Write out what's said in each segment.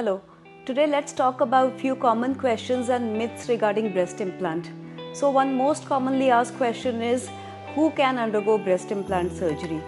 Hello. Today let's talk about few common questions and myths regarding breast implant. So one most commonly asked question is who can undergo breast implant surgery?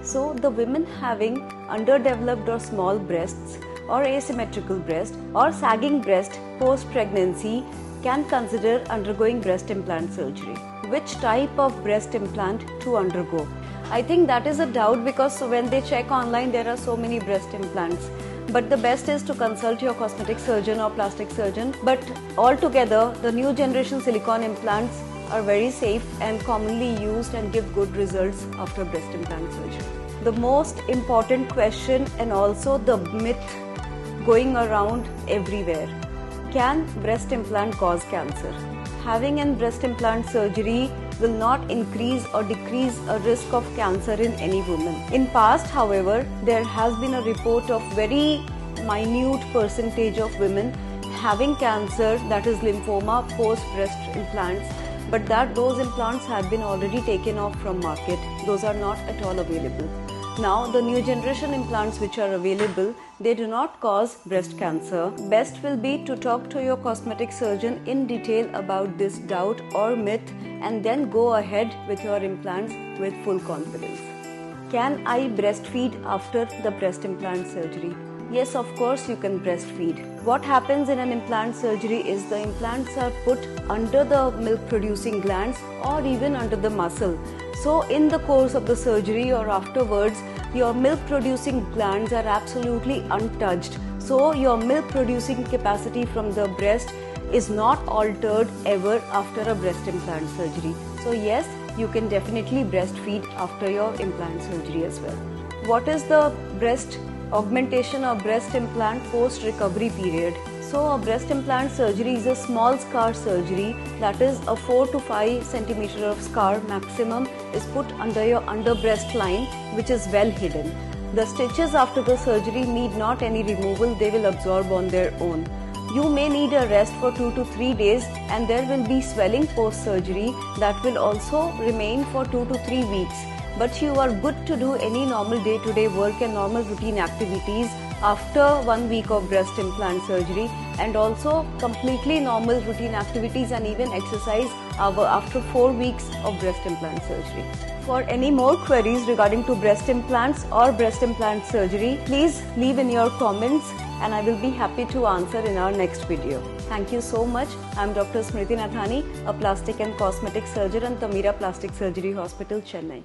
So the women having underdeveloped or small breasts or asymmetrical breast or sagging breast post pregnancy can consider undergoing breast implant surgery. Which type of breast implant to undergo? I think that is a doubt because when they check online there are so many breast implants but the best is to consult your cosmetic surgeon or plastic surgeon. But altogether, the new generation silicone implants are very safe and commonly used and give good results after breast implant surgery. The most important question and also the myth going around everywhere can breast implant cause cancer? Having an breast implant surgery will not increase or decrease a risk of cancer in any woman. In past, however, there has been a report of very minute percentage of women having cancer that is lymphoma post breast implants but that those implants have been already taken off from market those are not at all available now the new generation implants which are available they do not cause breast cancer best will be to talk to your cosmetic surgeon in detail about this doubt or myth and then go ahead with your implants with full confidence. Can I breastfeed after the breast implant surgery? Yes, of course, you can breastfeed. What happens in an implant surgery is the implants are put under the milk producing glands or even under the muscle. So, in the course of the surgery or afterwards, your milk producing glands are absolutely untouched. So, your milk producing capacity from the breast is not altered ever after a breast implant surgery. So, yes, you can definitely breastfeed after your implant surgery as well. What is the breast augmentation of breast implant post recovery period? So, a breast implant surgery is a small scar surgery that is a 4 to 5 centimeter of scar maximum is put under your under breast line which is well hidden. The stitches after the surgery need not any removal, they will absorb on their own. You may need a rest for 2 to 3 days and there will be swelling post surgery that will also remain for 2 to 3 weeks. But you are good to do any normal day to day work and normal routine activities after one week of breast implant surgery and also completely normal routine activities and even exercise after 4 weeks of breast implant surgery. For any more queries regarding to breast implants or breast implant surgery, please leave in your comments and I will be happy to answer in our next video. Thank you so much. I am Dr. Smriti Nathani, a plastic and cosmetic surgeon at Tamira Plastic Surgery Hospital, Chennai.